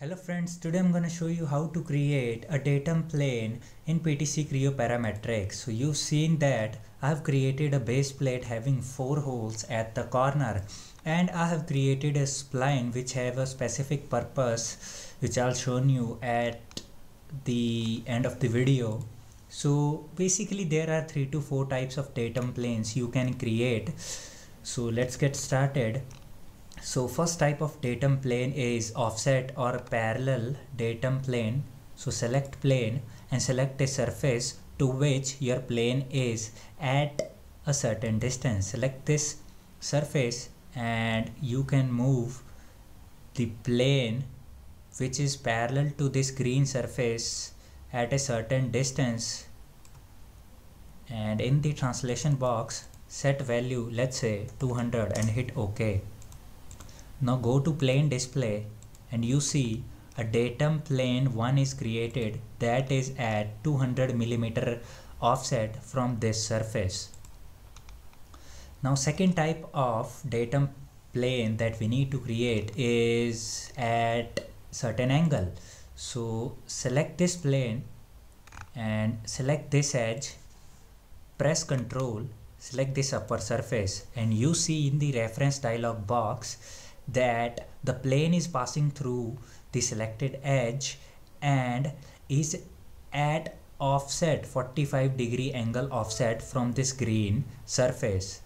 Hello friends, today I'm going to show you how to create a datum plane in PTC Creo Parametrics. So you've seen that I've created a base plate having four holes at the corner and I have created a spline which have a specific purpose which I'll show you at the end of the video. So basically there are three to four types of datum planes you can create. So let's get started. So first type of datum plane is offset or parallel datum plane. So select plane and select a surface to which your plane is at a certain distance. Select this surface and you can move the plane which is parallel to this green surface at a certain distance and in the translation box set value let's say 200 and hit ok now go to plane display and you see a datum plane 1 is created that is at 200 millimeter offset from this surface. Now second type of datum plane that we need to create is at certain angle. So select this plane and select this edge, press Ctrl, select this upper surface and you see in the reference dialog box that the plane is passing through the selected edge and is at offset 45 degree angle offset from this green surface.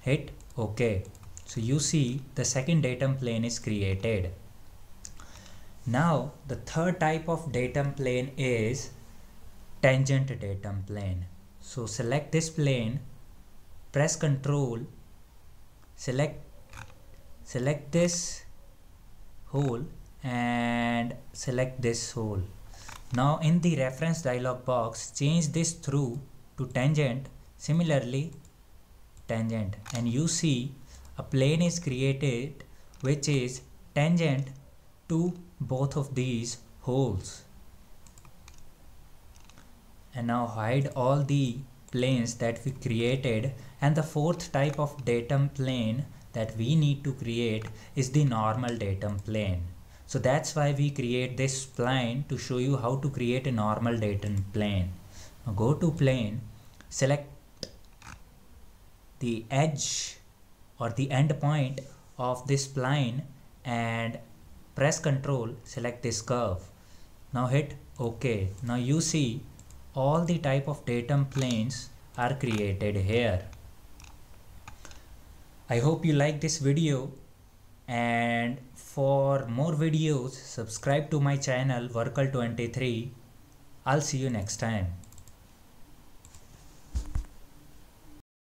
Hit? Ok so you see the second datum plane is created. Now the third type of datum plane is tangent datum plane. So select this plane press ctrl select select this hole and select this hole now in the reference dialog box change this through to tangent. Similarly tangent. And you see a plane is created which is tangent to both of these holes and now hide all the planes that we created. And the fourth type of datum plane that we need to create is the normal datum plane. So that's why we create this spline to show you how to create a normal datum plane. Now go to plane, select the edge or the end point of this spline and press Ctrl, select this curve. Now hit OK. Now you see all the type of datum planes are created here. I hope you like this video and for more videos subscribe to my channel Workal23. I'll see you next time.